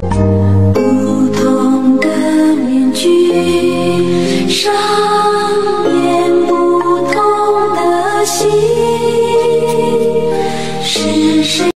不同的面具上演不同的戏是谁